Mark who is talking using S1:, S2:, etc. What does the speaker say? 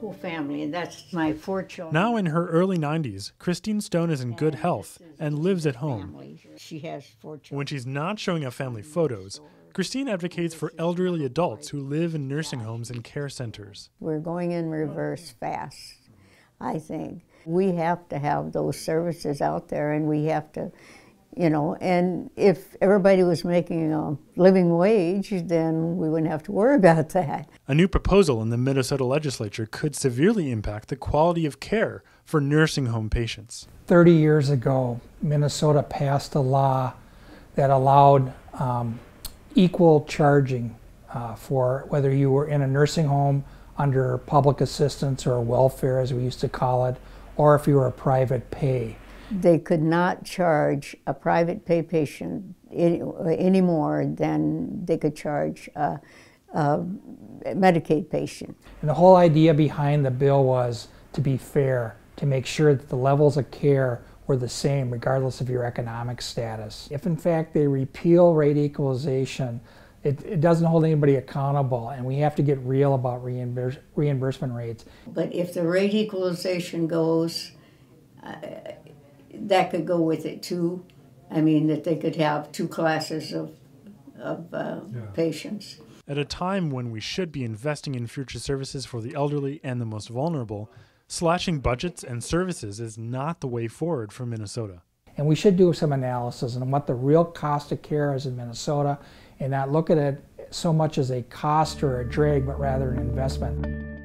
S1: whole family, and that's my four children.
S2: Now in her early 90s, Christine Stone is in good health and lives at home.
S1: She has four children.
S2: When she's not showing up family photos, Christine advocates for elderly adults who live in nursing homes and care centers.
S1: We're going in reverse fast, I think. We have to have those services out there, and we have to, you know, and if everybody was making a living wage, then we wouldn't have to worry about that.
S2: A new proposal in the Minnesota legislature could severely impact the quality of care for nursing home patients.
S3: 30 years ago, Minnesota passed a law that allowed um, equal charging uh, for whether you were in a nursing home under public assistance or welfare, as we used to call it, or if you were a private pay.
S1: They could not charge a private pay patient any, any more than they could charge a, a Medicaid patient.
S3: And the whole idea behind the bill was to be fair, to make sure that the levels of care were the same regardless of your economic status. If in fact they repeal rate equalization, it, it doesn't hold anybody accountable and we have to get real about reimburse, reimbursement rates.
S1: But if the rate equalization goes, that could go with it too. I mean, that they could have two classes of, of uh, yeah. patients.
S2: At a time when we should be investing in future services for the elderly and the most vulnerable, Slashing budgets and services is not the way forward for Minnesota.
S3: And we should do some analysis on what the real cost of care is in Minnesota and not look at it so much as a cost or a drag, but rather an investment.